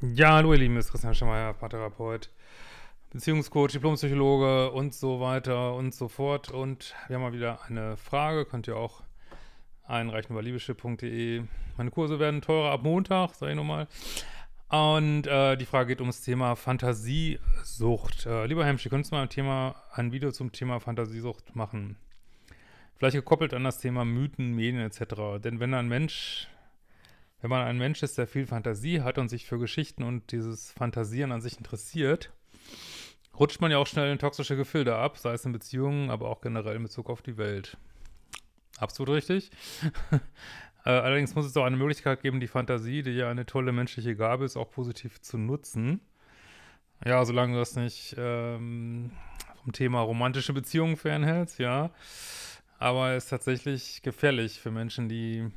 Ja, hallo ihr Lieben, ist Christian Schemeier, Paartherapeut, Beziehungscoach, Diplompsychologe und so weiter und so fort. Und wir haben mal wieder eine Frage, könnt ihr auch einreichen über liebeschip.de. Meine Kurse werden teurer ab Montag, sag ich nochmal. Und äh, die Frage geht ums Thema Fantasiesucht. Äh, lieber Hemschi, könntest du mal ein, Thema, ein Video zum Thema Fantasiesucht machen? Vielleicht gekoppelt an das Thema Mythen, Medien etc. Denn wenn ein Mensch wenn man ein Mensch ist, der viel Fantasie hat und sich für Geschichten und dieses Fantasieren an sich interessiert, rutscht man ja auch schnell in toxische Gefilde ab, sei es in Beziehungen, aber auch generell in Bezug auf die Welt. Absolut richtig. äh, allerdings muss es auch eine Möglichkeit geben, die Fantasie, die ja eine tolle menschliche Gabe ist, auch positiv zu nutzen. Ja, solange du das nicht ähm, vom Thema romantische Beziehungen fernhältst, ja. Aber es ist tatsächlich gefährlich für Menschen, die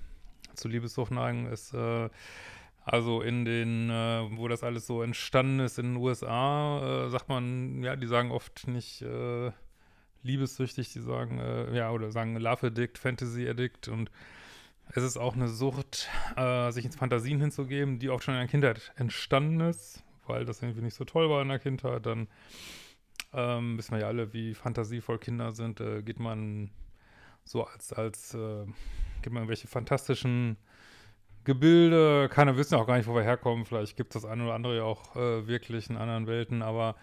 zu Liebessucht neigen, ist äh, also in den, äh, wo das alles so entstanden ist in den USA, äh, sagt man, ja, die sagen oft nicht äh, liebessüchtig, die sagen, äh, ja, oder sagen Love Addict, Fantasy Addict. Und es ist auch eine Sucht, äh, sich ins Fantasien hinzugeben, die auch schon in der Kindheit entstanden ist, weil das irgendwie nicht so toll war in der Kindheit, dann ähm, wissen wir ja alle, wie fantasievoll Kinder sind, äh, geht man so als, als äh, gibt man irgendwelche fantastischen Gebilde, keiner wissen auch gar nicht, wo wir herkommen, vielleicht gibt es das eine oder andere ja auch äh, wirklich in anderen Welten, aber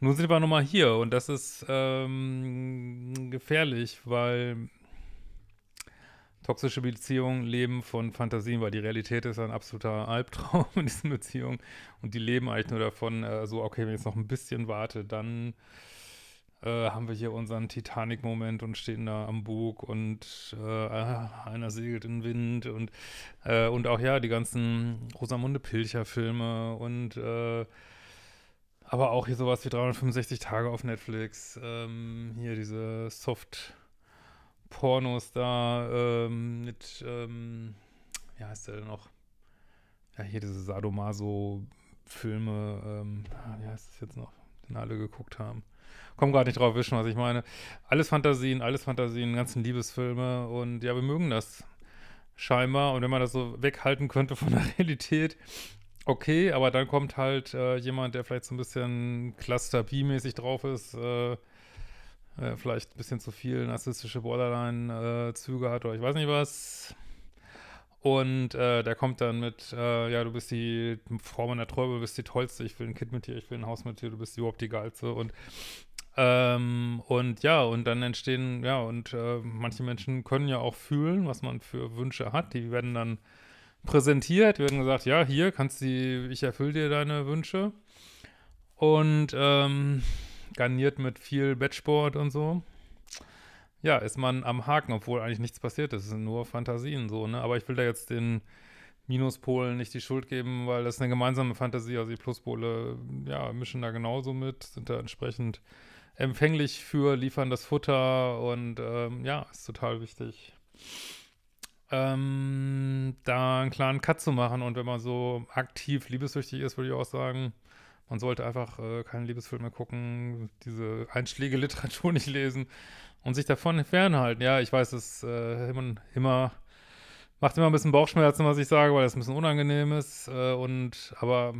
nun sind wir nochmal hier. Und das ist ähm, gefährlich, weil toxische Beziehungen leben von Fantasien, weil die Realität ist ein absoluter Albtraum in diesen Beziehungen. Und die leben eigentlich nur davon, äh, so, okay, wenn ich jetzt noch ein bisschen warte, dann äh, haben wir hier unseren Titanic-Moment und stehen da am Bug und äh, einer segelt in den Wind und, äh, und auch ja, die ganzen Rosamunde Pilcher-Filme und äh, aber auch hier sowas wie 365 Tage auf Netflix, ähm, hier diese Soft-Pornos da ähm, mit, ähm, wie heißt der denn noch? Ja, hier diese Sadomaso-Filme, ähm, ah, wie heißt das jetzt noch, den alle geguckt haben komme gerade nicht drauf wischen, was ich meine. Alles Fantasien, alles Fantasien, ganzen Liebesfilme und ja, wir mögen das scheinbar und wenn man das so weghalten könnte von der Realität, okay, aber dann kommt halt äh, jemand, der vielleicht so ein bisschen Cluster B-mäßig drauf ist, äh, äh, vielleicht ein bisschen zu viel narzisstische Borderline-Züge hat oder ich weiß nicht was. Und äh, der kommt dann mit, äh, ja, du bist die Frau meiner Träume, du bist die Tollste, ich will ein Kind mit dir, ich will ein Haus mit dir, du bist überhaupt die Geilste. Und ähm, und ja, und dann entstehen, ja, und äh, manche Menschen können ja auch fühlen, was man für Wünsche hat. Die werden dann präsentiert, werden gesagt, ja, hier kannst du, ich erfülle dir deine Wünsche. Und ähm, garniert mit viel Bettsport und so. Ja, ist man am Haken, obwohl eigentlich nichts passiert ist. Es sind nur Fantasien so, ne? Aber ich will da jetzt den Minuspolen nicht die Schuld geben, weil das ist eine gemeinsame Fantasie. Also die Pluspole, ja, mischen da genauso mit, sind da entsprechend empfänglich für, liefern das Futter und ähm, ja, ist total wichtig, ähm, da einen klaren Cut zu machen und wenn man so aktiv liebessüchtig ist, würde ich auch sagen, man sollte einfach äh, keine Liebesfilme gucken, diese einschläge Literatur nicht lesen und sich davon fernhalten. Ja, ich weiß, es äh, immer, immer macht immer ein bisschen Bauchschmerzen, was ich sage, weil das ein bisschen unangenehm ist äh, und aber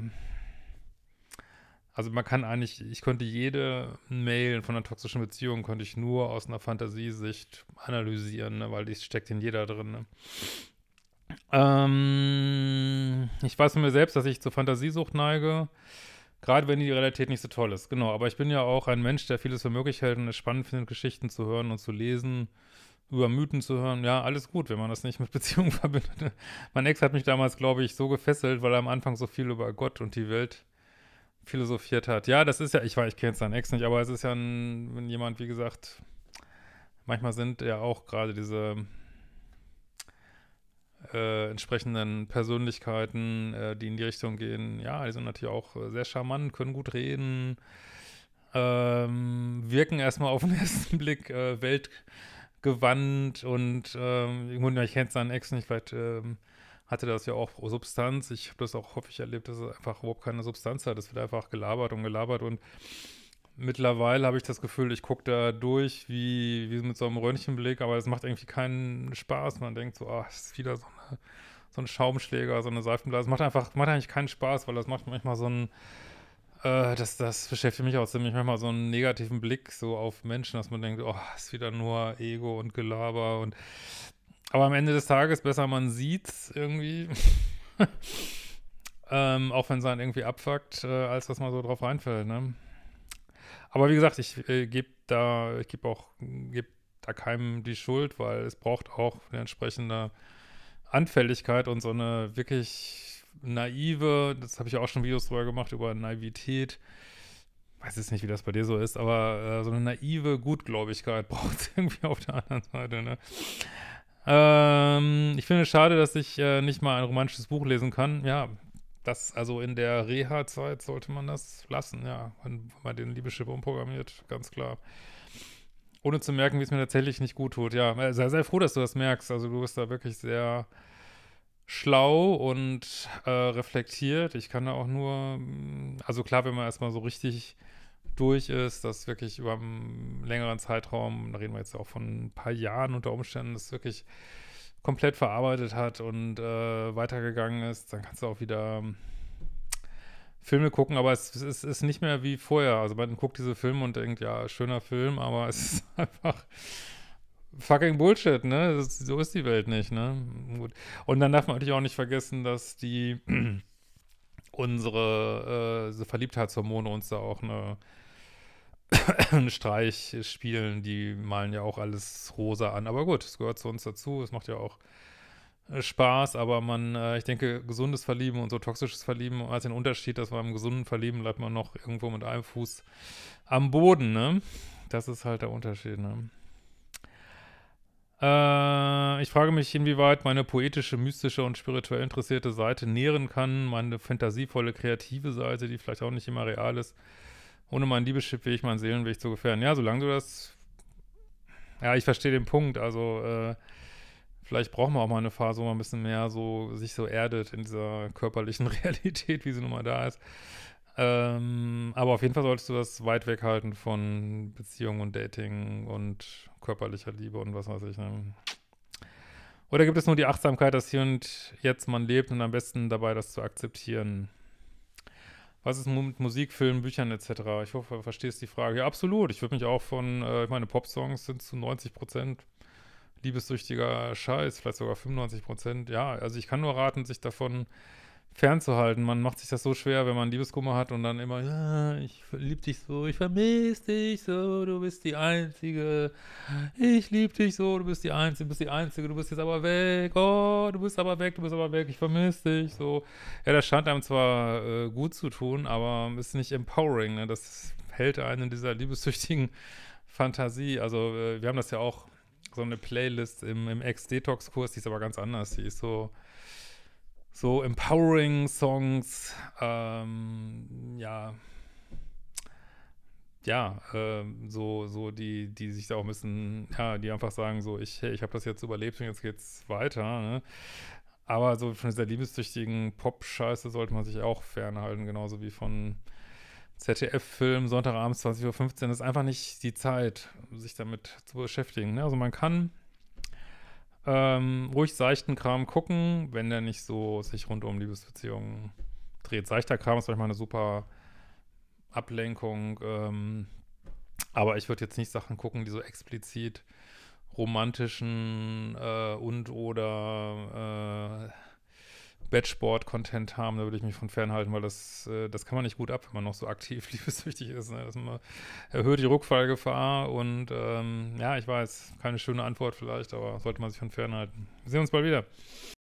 also man kann eigentlich, ich könnte jede Mail von einer toxischen Beziehung könnte ich nur aus einer Fantasiesicht analysieren, ne, weil die steckt in jeder drin. Ne? Ähm, ich weiß von mir selbst, dass ich zur Fantasiesucht neige, gerade wenn die Realität nicht so toll ist. Genau, aber ich bin ja auch ein Mensch, der vieles für möglich hält und es spannend findet, Geschichten zu hören und zu lesen, über Mythen zu hören. Ja, alles gut, wenn man das nicht mit Beziehungen verbindet. Mein Ex hat mich damals, glaube ich, so gefesselt, weil er am Anfang so viel über Gott und die Welt philosophiert hat. Ja, das ist ja, ich weiß, ich kenne jetzt seinen Ex nicht, aber es ist ja ein, jemand, wie gesagt, manchmal sind ja auch gerade diese äh, entsprechenden Persönlichkeiten, äh, die in die Richtung gehen, ja, die sind natürlich auch sehr charmant, können gut reden, ähm, wirken erstmal auf den ersten Blick äh, weltgewandt und ähm, ich kenne seinen Ex nicht, vielleicht ähm, hatte das ja auch Substanz. Ich habe das auch häufig erlebt, dass es einfach überhaupt keine Substanz hat. Es wird einfach gelabert und gelabert und mittlerweile habe ich das Gefühl, ich gucke da durch wie, wie mit so einem Röntgenblick, aber es macht irgendwie keinen Spaß. Man denkt so, es ist wieder so eine, so ein Schaumschläger, so eine Seifenblase. Macht einfach, macht eigentlich keinen Spaß, weil das macht manchmal so ein, äh, das, das beschäftigt mich auch ziemlich manchmal so einen negativen Blick so auf Menschen, dass man denkt, oh, ist wieder nur Ego und Gelaber und aber am Ende des Tages besser man sieht's irgendwie. ähm, auch wenn es dann irgendwie abfuckt, äh, als dass man so drauf reinfällt, ne? Aber wie gesagt, ich äh, gebe da, ich gebe auch, gebe da keinem die Schuld, weil es braucht auch eine entsprechende Anfälligkeit und so eine wirklich naive, das habe ich auch schon Videos drüber gemacht, über Naivität. Weiß jetzt nicht, wie das bei dir so ist, aber äh, so eine naive Gutgläubigkeit braucht es irgendwie auf der anderen Seite, ne? Ähm, ich finde es schade, dass ich äh, nicht mal ein romantisches Buch lesen kann. Ja, das, also in der Reha-Zeit sollte man das lassen, ja, wenn, man den Liebeschip umprogrammiert, ganz klar. Ohne zu merken, wie es mir tatsächlich nicht gut tut. Ja, äh, sei, sei froh, dass du das merkst. Also du bist da wirklich sehr schlau und äh, reflektiert. Ich kann da auch nur, mm, also klar, wenn man erstmal so richtig durch ist, dass wirklich über einen längeren Zeitraum, da reden wir jetzt auch von ein paar Jahren unter Umständen, das wirklich komplett verarbeitet hat und äh, weitergegangen ist, dann kannst du auch wieder ähm, Filme gucken, aber es, es, ist nicht mehr wie vorher. Also man guckt diese Filme und denkt, ja, schöner Film, aber es ist einfach fucking Bullshit, ne? Das, so ist die Welt nicht, ne? Gut. Und dann darf man natürlich auch nicht vergessen, dass die unsere äh, Verliebtheitshormone uns da auch eine Streich spielen, die malen ja auch alles rosa an. Aber gut, es gehört zu uns dazu. Es macht ja auch äh, Spaß, aber man, äh, ich denke, gesundes Verlieben und so toxisches Verlieben hat den Unterschied, dass beim gesunden Verlieben bleibt man noch irgendwo mit einem Fuß am Boden, ne? Das ist halt der Unterschied, ne? Äh, ich frage mich, inwieweit meine poetische, mystische und spirituell interessierte Seite nähren kann, meine fantasievolle, kreative Seite, die vielleicht auch nicht immer real ist, ohne meinen Liebeschiff will ich meinen Seelenweg zu gefährden. Ja, solange du das. Ja, ich verstehe den Punkt. Also, äh, vielleicht brauchen wir auch mal eine Phase, wo man ein bisschen mehr so sich so erdet in dieser körperlichen Realität, wie sie nun mal da ist. Ähm, aber auf jeden Fall solltest du das weit weghalten von Beziehung und Dating und körperlicher Liebe und was weiß ich. Ne? Oder gibt es nur die Achtsamkeit, dass hier und jetzt man lebt und am besten dabei das zu akzeptieren? Was ist mit Musik, Film, Büchern etc.? Ich hoffe, du verstehst die Frage. Ja, absolut. Ich würde mich auch von, äh, ich meine, Popsongs sind zu 90 Prozent liebessüchtiger Scheiß, vielleicht sogar 95 Prozent. Ja, also ich kann nur raten, sich davon fernzuhalten. Man macht sich das so schwer, wenn man Liebeskummer hat und dann immer, ja, ich liebe dich so, ich vermisse dich so, du bist die Einzige, ich liebe dich so, du bist die Einzige, du bist die Einzige, du bist jetzt aber weg, oh, du bist aber weg, du bist aber weg, ich vermisse dich so. Ja, das scheint einem zwar äh, gut zu tun, aber ist nicht empowering, ne? das hält einen in dieser liebessüchtigen Fantasie. Also äh, wir haben das ja auch, so eine Playlist im, im Ex-Detox-Kurs, die ist aber ganz anders, die ist so so empowering Songs, ähm, ja, ja, äh, so, so die, die sich da auch bisschen, ja, die einfach sagen so, ich, hey, ich habe das jetzt überlebt und jetzt geht's weiter, ne? Aber so von dieser liebessüchtigen Pop-Scheiße sollte man sich auch fernhalten, genauso wie von ZDF-Film Sonntagabends 20.15 Uhr. Ist einfach nicht die Zeit, sich damit zu beschäftigen. Ne? Also man kann ähm, ruhig seichten Kram gucken, wenn der nicht so sich rund um Liebesbeziehungen dreht. Seichter Kram ist manchmal eine super Ablenkung. Ähm, aber ich würde jetzt nicht Sachen gucken, die so explizit romantischen äh, und oder äh, Bettsport-Content haben, da würde ich mich von fernhalten, weil das, äh, das kann man nicht gut ab, wenn man noch so aktiv liebessüchtig ist. Ne? Das erhöht die Rückfallgefahr und ähm, ja, ich weiß, keine schöne Antwort vielleicht, aber sollte man sich von fernhalten. Wir sehen uns bald wieder.